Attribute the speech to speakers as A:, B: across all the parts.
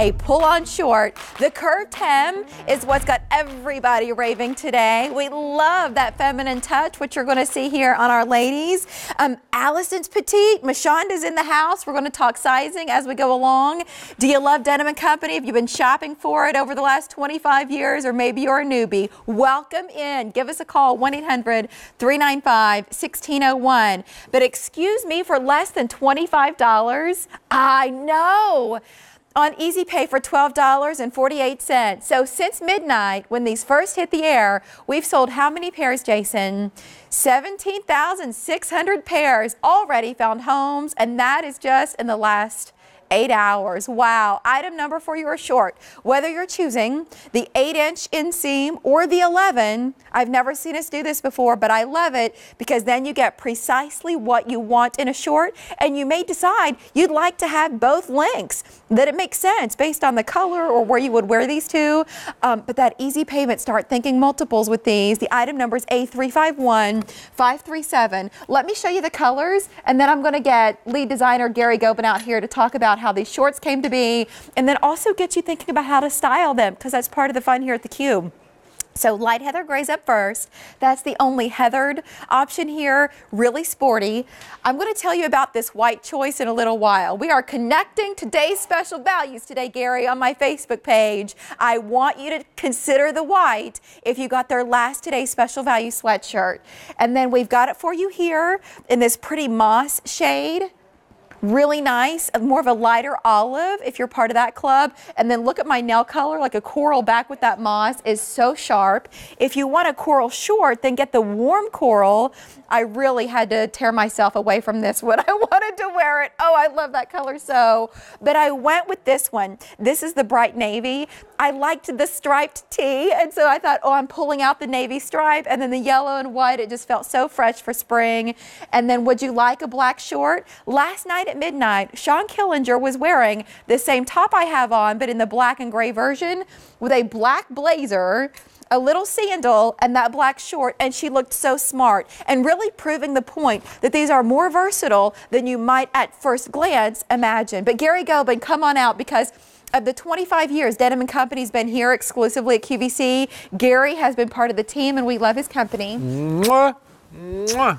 A: a pull on short. The curved hem is what's got everybody raving today. We love that feminine touch, which you're going to see here on our ladies. Um, Allison's petite. Mashonda's in the house. We're going to talk sizing as we go along. Do you love Denim and Company? Have you been shopping for it over the last 25 years, or maybe you're a newbie? Welcome in. Give us a call 1 800 395 1601. But excuse me, for less than $25, I know on Easy Pay for $12.48. So since midnight, when these first hit the air, we've sold how many pairs, Jason? 17,600 pairs already found homes, and that is just in the last eight hours. Wow. Item number for your short. Whether you're choosing the 8 inch inseam or the 11, I've never seen us do this before, but I love it because then you get precisely what you want in a short, and you may decide you'd like to have both lengths, that it makes sense based on the color or where you would wear these two. Um, but that easy payment, start thinking multiples with these. The item number is A351537. Let me show you the colors, and then I'm going to get lead designer Gary Gobin out here to talk about how these shorts came to be, and then also get you thinking about how to style them because that's part of the fun here at the Q. So light heather grays up first. That's the only heathered option here, really sporty. I'm going to tell you about this white choice in a little while. We are connecting today's special values today, Gary, on my Facebook page. I want you to consider the white if you got their last today's special value sweatshirt. And then we've got it for you here in this pretty moss shade really nice, uh, more of a lighter olive if you're part of that club. And then look at my nail color, like a coral back with that moss is so sharp. If you want a coral short, then get the warm coral. I really had to tear myself away from this one. I wanted to wear it. Oh, I love that color so. But I went with this one. This is the bright navy. I liked the striped tee. And so I thought, oh, I'm pulling out the navy stripe and then the yellow and white. It just felt so fresh for spring. And then would you like a black short? Last night at midnight, Shawn Killinger was wearing the same top I have on, but in the black and gray version with a black blazer a little sandal and that black short, and she looked so smart and really proving the point that these are more versatile than you might at first glance imagine. But Gary Gobin, come on out because of the 25 years Denim & Company's been here exclusively at QVC, Gary has been part of the team and we love his company.
B: Mwah, mwah.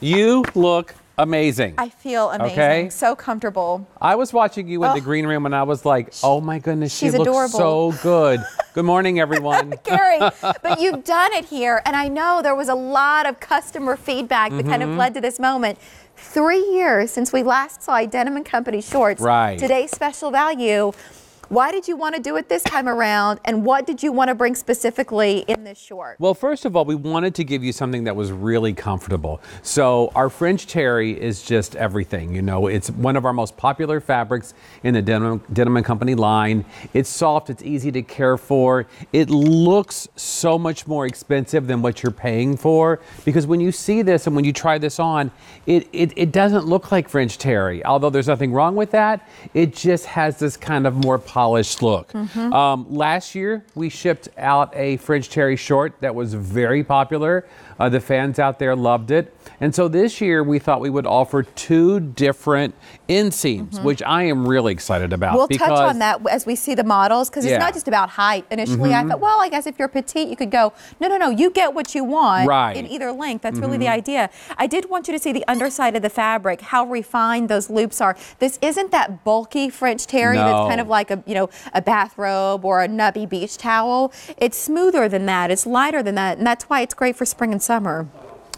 B: You look amazing.
A: I feel amazing.
B: Okay.
A: So comfortable.
B: I was watching you in
A: Oh.
B: the green room and I was like, oh my goodness, she
A: She's
B: looks
A: adorable.
B: so good. Good morning, everyone.
A: Gary, but you've done it here, and I know there was a lot of customer feedback that kind of
B: Mm-hmm.
A: led to this moment. Three years since we last saw Denim and Company shorts.
B: Right.
A: Today's special value. Why did you want to do it this time around, and what did you want to bring specifically in this short?
B: Well, first of all, we wanted to give you something that was really comfortable. So, our French terry is just everything. You know, it's one of our most popular fabrics in the Denim, Denim and Company line. It's soft, it's easy to care for. It looks so much more expensive than what you're paying for because when you see this and when you try this on, it, it, it doesn't look like French terry. Although there's nothing wrong with that, it just has this kind of more polished look. Um, last year, we shipped out a French terry short that was very popular. Uh, the fans out there loved it. And so this year, we thought we would offer two different inseams, which I am really excited about.
A: We'll
B: because
A: touch on that as we see the models because
B: Yeah. Mm-hmm.
A: it's not just about height. Initially, I thought, well, I guess if you're petite, you could go, no, no, no, you get what you want
B: Right.
A: in either length. That's really the idea. I did want you to see the underside of the fabric, how refined those loops are. This isn't that bulky French terry
B: No.
A: that's kind of like a, you know, a bathrobe or a nubby beach towel. It's smoother than that. It's lighter than that, and that's why it's great for spring and summer.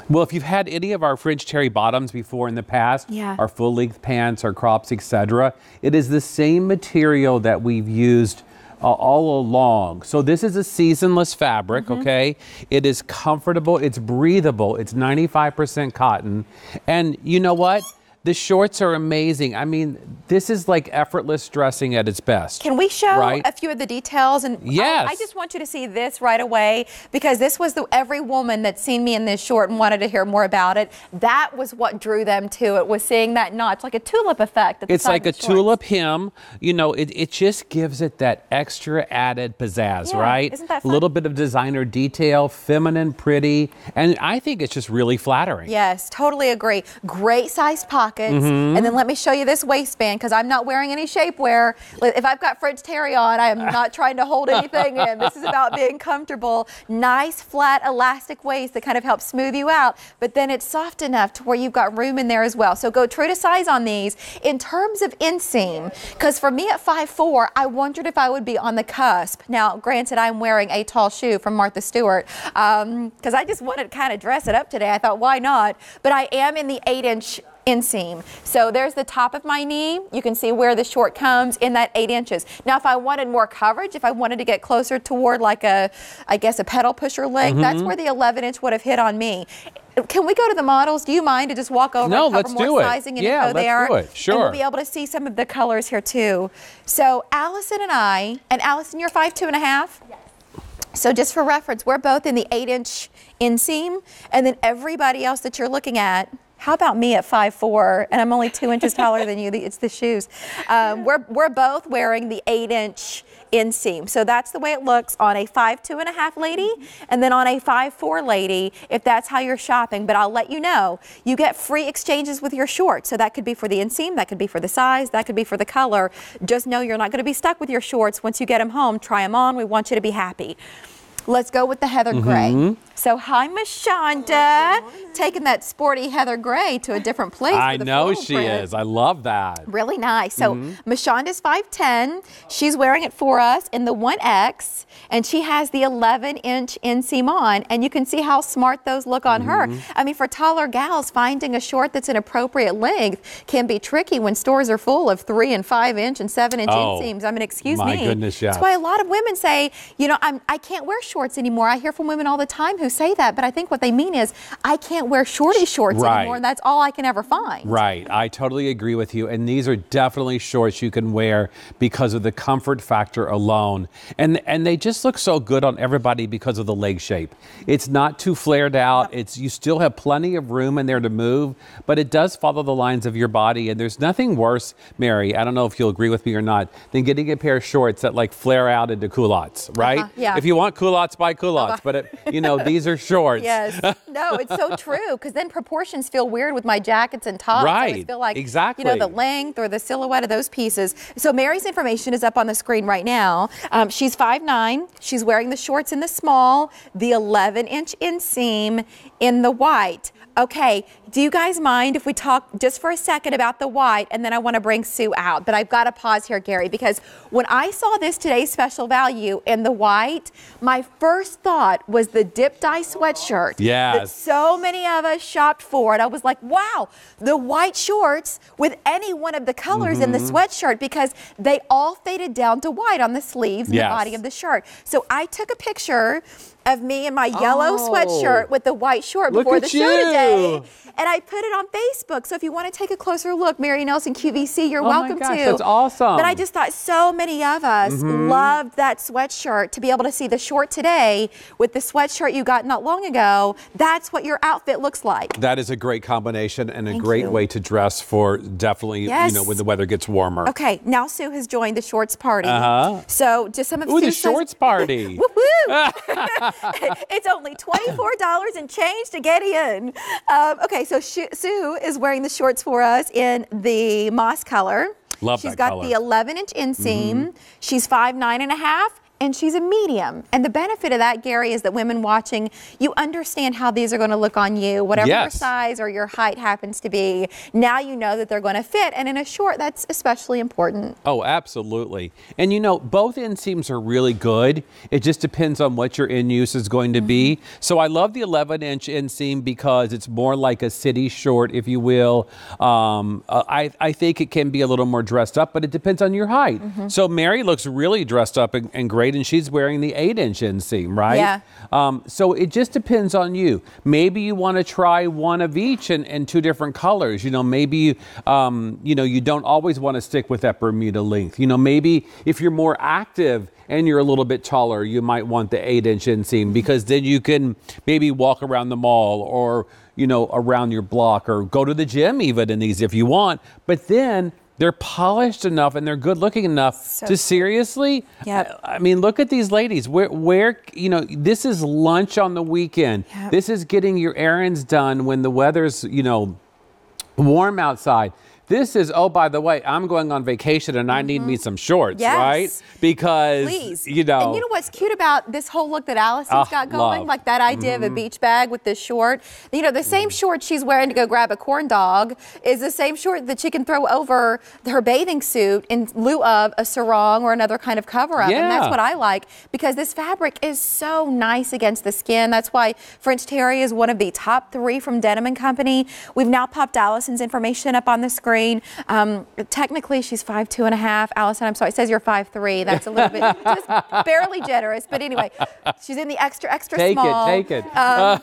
B: Well, if you've had any of our French terry bottoms before in the past,
A: Yeah.
B: our full length pants, our crops, etc., it is the same material that we've used uh, all along. So this is a seasonless fabric, okay? It is comfortable, it's breathable, it's 95% cotton. And you know what? The shorts are amazing. I mean, this is like effortless dressing at its best.
A: Can we show
B: Right.
A: a few of the details? And I-
B: Yes.
A: I, just want you to see this right away because this was the every woman that's seen me in this short and wanted to hear more about it. That was what drew them to it. Was seeing that notch, like a tulip effect.
B: It's like a
A: shorts.
B: tulip hem. You know, it, it just gives it that extra added pizzazz,
A: Yeah,
B: right?
A: isn't that
B: A little bit of designer detail, feminine, pretty, and I think it's just really flattering.
A: Yes, totally agree. Great sized pocket. Pockets.
B: Mm-hmm.
A: And then let me show you this waistband because I'm not wearing any shapewear. If I've got French Terry on, I am not trying to hold anything in. This is about being comfortable. Nice, flat, elastic waist that kind of helps smooth you out. But then it's soft enough to where you've got room in there as well. So go true to size on these. In terms of inseam, because for me at 5'4, I wondered if I would be on the cusp. Now, granted, I'm wearing a tall shoe from Martha Stewart because I just wanted to kind of dress it up today. I thought, why not? But I am in the 8 inch inseam. So there's the top of my knee. You can see where the short comes in that eight inches. Now, if I wanted more coverage, if I wanted to get closer toward like a, I guess a pedal pusher leg, that's
B: Mm-hmm.
A: where the 11 inch would have hit on me. Can we go to the models? Do you mind to just walk over
B: No,
A: and cover
B: let's
A: more
B: do it.
A: sizing and
B: Yeah,
A: info
B: let's
A: there?
B: do it.
A: And
B: Sure.
A: we'll be able to see some of the colors here too. So Allison and I, and Allison, you're five two and a half. Yes. So just for reference, we're both in the eight inch inseam, and then everybody else that you're looking at. How about me at 5'4", and I'm only two inches taller than you? It's the shoes. Um, we're, we're both wearing the eight inch inseam. So that's the way it looks on a 5'2 and a half lady, and then on a five four lady, if that's how you're shopping. But I'll let you know, you get free exchanges with your shorts. So that could be for the inseam, that could be for the size, that could be for the color. Just know you're not going to be stuck with your shorts. Once you get them home, try them on. We want you to be happy. Let's go with the heather gray. So hi, Miss Shonda, taking that sporty heather gray to a different place.
B: I know she
A: print.
B: is. I love that.
A: Really nice. So
B: Mm-hmm.
A: Mashonda's 5'10. She's wearing it for us in the 1X, and she has the 11 inch inseam on. And you can see how smart those look on
B: Mm-hmm.
A: her. I mean, for taller gals, finding a short that's an appropriate length can be tricky when stores are full of three and five inch and seven inch
B: Oh,
A: inseams. I mean, excuse
B: my
A: me.
B: goodness, yes.
A: That's why a lot of women say, you know, I'm, I can't wear shorts anymore. I hear from women all the time who say that, but I think what they mean is, I can't wear shorty shorts
B: Right.
A: anymore, and that's all I can ever find.
B: Right. I totally agree with you. And these are definitely shorts you can wear because of the comfort factor alone. And and they just look so good on everybody because of the leg shape. It's not too flared out. It's you still have plenty of room in there to move, but it does follow the lines of your body. And there's nothing worse, Mary, I don't know if you'll agree with me or not, than getting a pair of shorts that like flare out into culottes, right?
A: Uh-huh, yeah.
B: If you want culottes, buy culottes. But it, you know, these are shorts.
A: Yes. No, it's so true because then proportions feel weird with my jackets and tops. I
B: Right.
A: feel like
B: Exactly.
A: you know the length or the silhouette of those pieces. So Mary's information is up on the screen right now. Um, she's 5'9". She's wearing the shorts in the small, the 11 inch inseam in the white. Okay, do you guys mind if we talk just for a second about the white and then I want to bring Sue out? But I've got to pause here, Gary, because when I saw this today's special value in the white, my first thought was the dip dye sweatshirt. that so many of us shopped for it. I was like, wow, the white shorts with any one of the colors in the
B: Mm-hmm.
A: sweatshirt because they all faded down to white on the sleeves and
B: Yes.
A: the body of the shirt. So I took a picture of me in my yellow
B: Oh.
A: sweatshirt with the white short
B: Look
A: before the show today.
B: You.
A: And I put it on Facebook. So if you want to take a closer look, Mary Nelson QVC, you're
B: Oh my
A: welcome
B: gosh,
A: to.
B: that's awesome.
A: But I just thought so many of us
B: Mm-hmm.
A: loved that sweatshirt to be able to see the short today with the sweatshirt you got not long ago. That's what your outfit looks like.
B: That is a great combination and a
A: Thank
B: great
A: you.
B: way to dress for definitely, you know, when the weather gets warmer.
A: Okay, now Sue has joined the shorts party.
B: Uh-huh.
A: So just some of
B: Ooh, the
A: Sue's size-
B: shorts party.
A: Woo-woo! it's only $24 and change to get in. Um, okay, so Shu- Sue is wearing the shorts for us in the moss color.
B: Love
A: She's
B: that
A: got
B: color.
A: The 11 inch inseam. Mm-hmm. She's five nine and a half. And she's a medium. And the benefit of that, Gary, is that women watching, you understand how these are going to look on you, whatever your size or your height happens to be. Now you know that they're going to fit. And in a short, that's especially important.
B: Oh, absolutely. And you know, both inseams are really good. It just depends on what your in use is going to be.
A: Mm-hmm.
B: So I love the 11 inch inseam because it's more like a city short, if you will. Um, uh, I, I think it can be a little more dressed up, but it depends on your height.
A: Mm-hmm.
B: So Mary looks really dressed up and, and great, and she's wearing the 8 inch inseam, right?
A: Yeah.
B: Um, so it just depends on you. Maybe you want to try one of each in, in two different colors. You know, maybe um, you know you don't always want to stick with that Bermuda length. You know, maybe if you're more active and you're a little bit taller, you might want the eight inch inseam because then you can maybe walk around the mall or you know around your block or go to the gym even in these if you want. But then they're polished enough and they're good looking enough
A: So
B: to seriously.
A: Yep.
B: I mean, look at these ladies. Where, where, you know, this is lunch on the weekend.
A: Yep.
B: This is getting your errands done when the weather's, you know, warm outside. This is, oh, by the way, I'm going on vacation and I need me mm-hmm. some shorts,
A: Yes.
B: right? Because,
A: Please.
B: you know.
A: And you know what's cute about this whole look that Allison's
B: Ah,
A: got going?
B: love.
A: Like that idea of a mm-hmm. beach bag with this short. You know, the mm-hmm. same short she's wearing to go grab a corn dog is the same short that she can throw over her bathing suit in lieu of a sarong or another kind of cover up. And that's what I like because this fabric is so nice against the skin. That's why French Terry is one of the top three from Denim and Company. We've now popped Allison's information up on the screen. Um, technically, she's five two and a half. Allison, I'm sorry, it says you're five three. That's a little bit just barely generous, but anyway, she's in the extra extra
B: Take
A: small.
B: take it.
A: Um,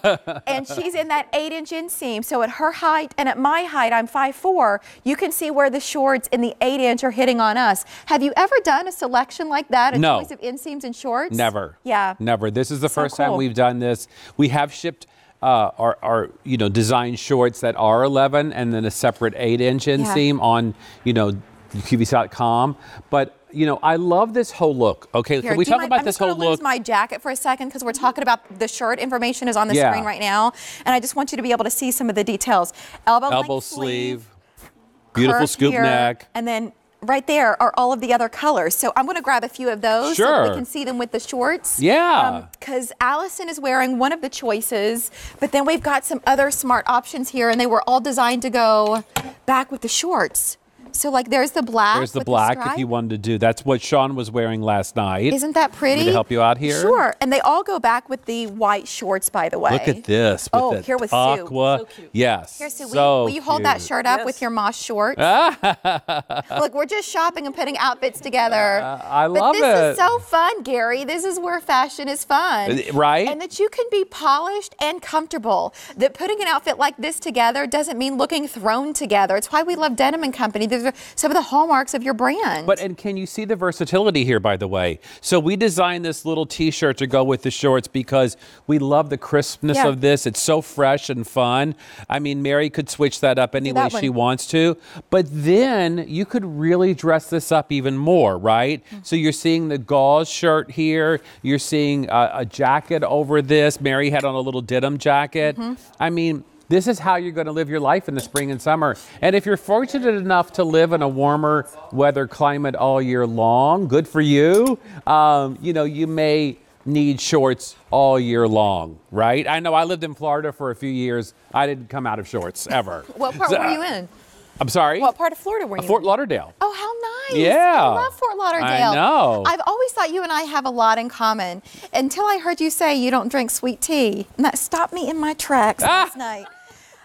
A: and she's in that eight inch inseam. So at her height and at my height, I'm five four. You can see where the shorts in the eight inch are hitting on us. Have you ever done a selection like that? A
B: No.
A: choice of inseams and shorts?
B: Never.
A: Yeah.
B: Never. This is the
A: So
B: first time we've done this. We have shipped uh, our, our, you know, design shorts that are 11 and then a separate 8 inch inseam on, you know, QVC.com. But, you know, I love this whole look. Okay,
A: Here,
B: can we talk
A: mind-
B: about
A: I'm
B: this whole look?
A: my jacket for a second because we're talking about the shirt information is on the
B: Yeah.
A: screen right now, and I just want you to be able to see some of the details. Elbow,
B: Elbow
A: length
B: sleeve, beautiful scoop
A: here,
B: neck.
A: and then right there are all of the other colors. So I'm going to grab a few of those so we can see them with the shorts.
B: Yeah.
A: Um, because Allison is wearing one of the choices, but then we've got some other smart options here, and they were all designed to go back with the shorts. So like there's the black.
B: There's the
A: with
B: black if you wanted to do. That's what Shawn was wearing last night.
A: Isn't that pretty?
B: Me to help you out here?
A: Sure. And they all go back with the white shorts, by the way.
B: Look at this. With
A: Oh,
B: the
A: here with Sue.
B: aqua.
C: So cute.
B: Yes.
A: Here, Sue, will, you, will you hold that shirt up
C: Yes.
A: with your moss shorts? Look, we're just shopping and putting outfits together.
B: Uh, I
A: but
B: love
A: this is so fun, Gary. This is where fashion is fun.
B: Right?
A: And that you can be polished and comfortable. That putting an outfit like this together doesn't mean looking thrown together. It's why we love Denim and Company. These some of the hallmarks of your brand.
B: But and can you see the versatility here, by the way? So we designed this little T-shirt to go with the shorts because we love the crispness
A: Yeah.
B: of this. It's so fresh and fun. I mean, Mary could switch that up any way she wants to, but then you could really dress this up even more, right?
A: Mm-hmm.
B: So you're seeing the gauze shirt here. You're seeing a, a jacket over this. Mary had on a little denim jacket.
A: Mm-hmm.
B: I mean. This is how you're going to live your life in the spring and summer. And if you're fortunate enough to live in a warmer weather climate all year long, good for you. Um, you know, you may need shorts all year long, right? I know I lived in Florida for a few years. I didn't come out of shorts ever.
A: what part
B: So-
A: were you in?
B: I'm sorry?
A: What part of Florida were you in? Fort?
B: Lauderdale.
A: Oh, how nice.
B: Yeah.
A: I love Fort Lauderdale.
B: I know.
A: I've always thought you and I have a lot in common until I heard you say you don't drink sweet tea. And that stopped me in my tracks last night.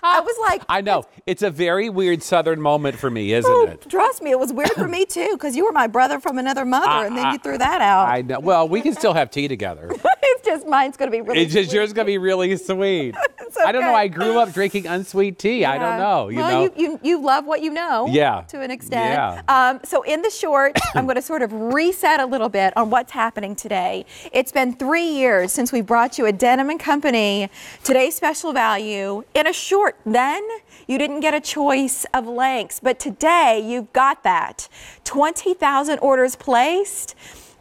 A: I was like,
B: I know. It's a very weird southern moment for me, isn't
A: "Oh,
B: it?
A: trust me, it was weird for me too, because you were my brother from another mother, and then you threw that out.
B: I know. Well, we can still have tea together.
A: it's just mine's going to be really.
B: It's just
A: sweet.
B: yours gonna be really sweet.
A: It's
B: I don't know.
A: okay.
B: I grew up drinking unsweet tea. I don't know. You
A: well,
B: know.
A: you, you you love what you know.
B: Yeah.
A: To an extent.
B: Yeah.
A: Um, so in the short, I'm going to sort of reset a little bit on what's happening today. It's been three years since we brought you a Denim and Company today's special value in a short. Then you didn't get a choice of lengths, but today you've got that. 20,000 orders placed.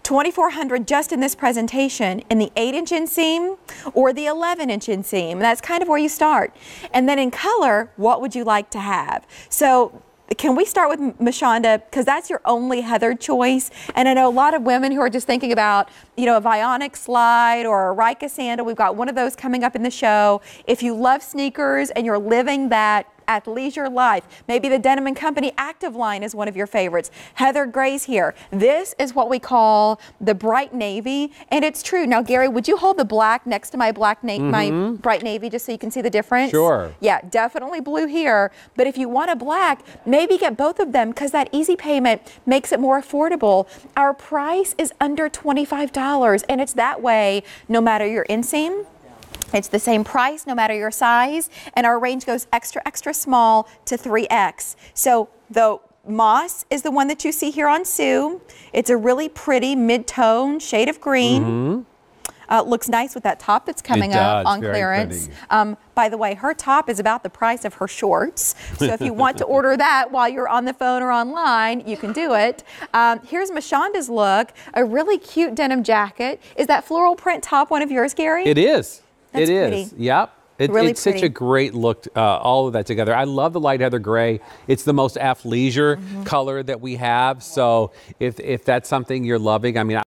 A: 2,400 just in this presentation in the 8 inch inseam or the 11 inch inseam. That's kind of where you start. And then in color, what would you like to have? So can we start with Mashonda because that's your only Heather choice? And I know a lot of women who are just thinking about, you know, a Vionic slide or a Rieker sandal. We've got one of those coming up in the show. If you love sneakers and you're living that athleisure life. Maybe the Denim and Company Active line is one of your favorites. Heather Gray's here. This is what we call the bright navy, and it's true. Now, Gary, would you hold the black next to my black na- my mm-hmm. bright navy just so you can see the difference?
B: Sure.
A: Yeah, definitely blue here. But if you want a black, maybe get both of them because that easy payment makes it more affordable. Our price is under $25, and it's that way no matter your inseam. It's the same price no matter your size, and our range goes extra, extra small to 3X. So the moss is the one that you see here on Sue. It's a really pretty mid-tone shade of green. Uh, looks nice with that top that's coming up
B: does,
A: on clearance. Um, by the way, her top is about the price of her shorts. So if you want to order that while you're on the phone or online, you can do it. Um, here's Mashonda's look, a really cute denim jacket. Is that floral print top one of yours, Gary?
B: It is.
A: That's
B: it is.
A: pretty.
B: Yep. It,
A: Really
B: it's such a great look, uh, all of that together. I love the light heather gray. It's the most athleisure
A: Mm-hmm.
B: color that we have. So if if that's something you're loving, I mean,